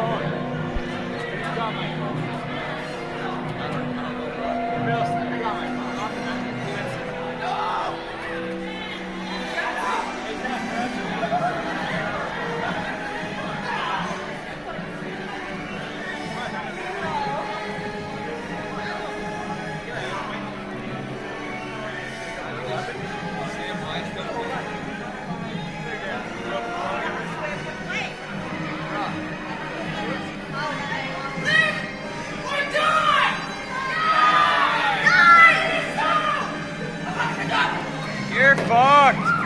He's coming. He's coming. You're fucked.